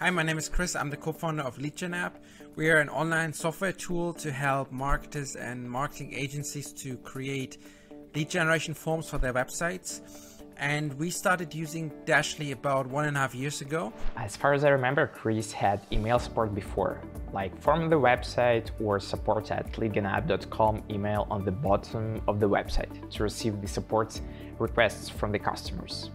Hi, my name is Chris. I'm the co-founder of LeadGen app. We are an online software tool to help marketers and marketing agencies to create lead generation forms for their websites. And we started using Dashly about one and a half years ago. As far as I remember, Chris had email support before, like from the website or support at leadgenapp.com email on the bottom of the website to receive the support requests from the customers.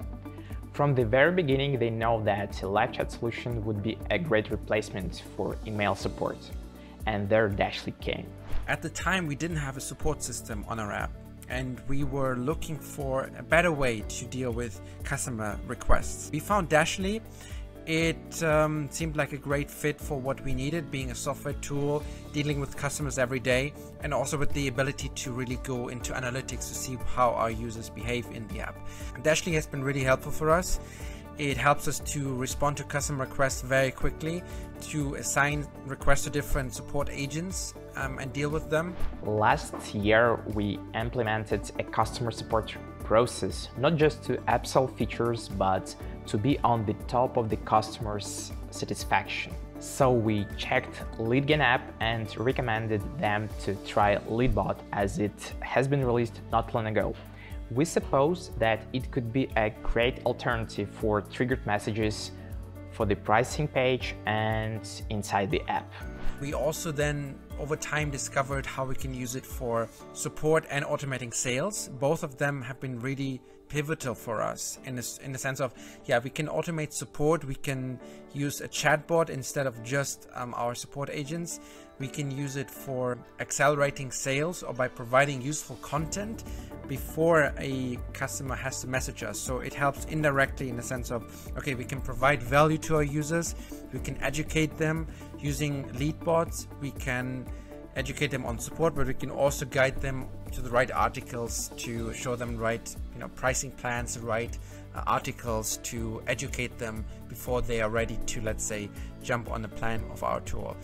From the very beginning, they know that live chat solution would be a great replacement for email support, and there Dashly came. At the time, we didn't have a support system on our app, and we were looking for a better way to deal with customer requests. We found Dashly it um, seemed like a great fit for what we needed, being a software tool, dealing with customers every day, and also with the ability to really go into analytics to see how our users behave in the app. Dashly has been really helpful for us. It helps us to respond to customer requests very quickly, to assign requests to different support agents um, and deal with them. Last year, we implemented a customer support process, not just to upsell features, but to be on the top of the customer's satisfaction. So we checked LeadGen app and recommended them to try LeadBot as it has been released not long ago. We suppose that it could be a great alternative for triggered messages for the pricing page and inside the app. We also then over time discovered how we can use it for support and automating sales. Both of them have been really pivotal for us in, this, in the sense of, yeah, we can automate support. We can use a chatbot instead of just um, our support agents. We can use it for accelerating sales or by providing useful content before a customer has to message us. So it helps indirectly in the sense of, okay, we can provide value to our users, we can educate them using lead bots, we can educate them on support, but we can also guide them to the right articles to show them right, you know, pricing plans, right uh, articles to educate them before they are ready to, let's say, jump on the plan of our tool.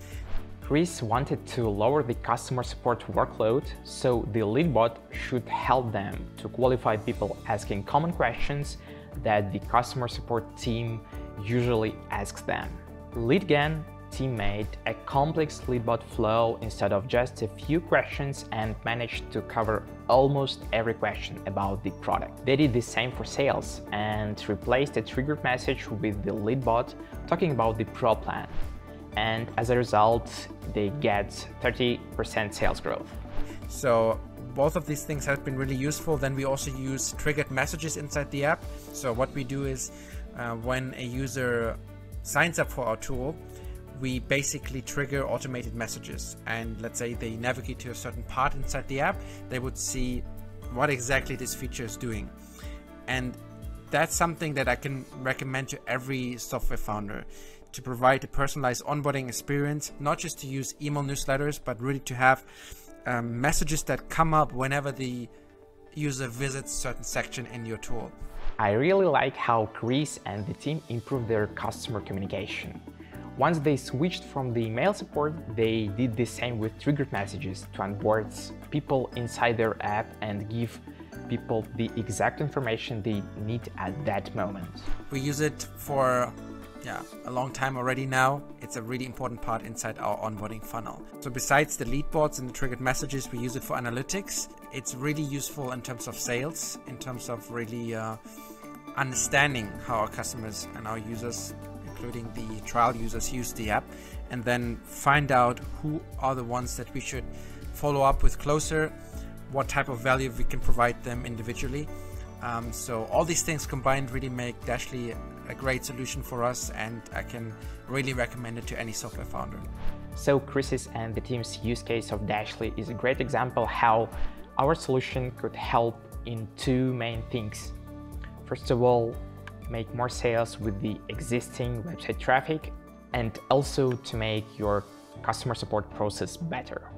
Chris wanted to lower the customer support workload, so the lead bot should help them to qualify people asking common questions that the customer support team usually asks them. LeadGen team made a complex leadbot flow instead of just a few questions and managed to cover almost every question about the product. They did the same for sales and replaced a triggered message with the leadbot talking about the Pro plan and as a result, they get 30% sales growth. So both of these things have been really useful. Then we also use triggered messages inside the app. So what we do is uh, when a user signs up for our tool, we basically trigger automated messages. And let's say they navigate to a certain part inside the app, they would see what exactly this feature is doing. And that's something that I can recommend to every software founder to provide a personalized onboarding experience, not just to use email newsletters, but really to have um, messages that come up whenever the user visits certain section in your tool. I really like how Chris and the team improved their customer communication. Once they switched from the email support, they did the same with triggered messages to onboard people inside their app and give people the exact information they need at that moment. We use it for yeah, a long time already now. It's a really important part inside our onboarding funnel. So besides the lead bots and the triggered messages, we use it for analytics. It's really useful in terms of sales, in terms of really uh, understanding how our customers and our users, including the trial users, use the app, and then find out who are the ones that we should follow up with closer, what type of value we can provide them individually. Um, so all these things combined really make Dashly a great solution for us and I can really recommend it to any software founder. So Chris's and the team's use case of Dashly is a great example how our solution could help in two main things. First of all, make more sales with the existing website traffic and also to make your customer support process better.